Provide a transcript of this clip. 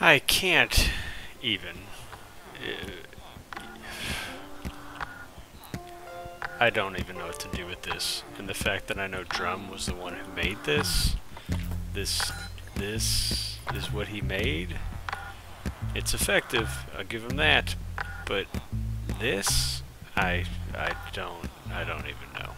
I can't even. I don't even know what to do with this. And the fact that I know Drum was the one who made this, this, this is what he made. It's effective, I'll give him that. But this, I, I don't, I don't even know.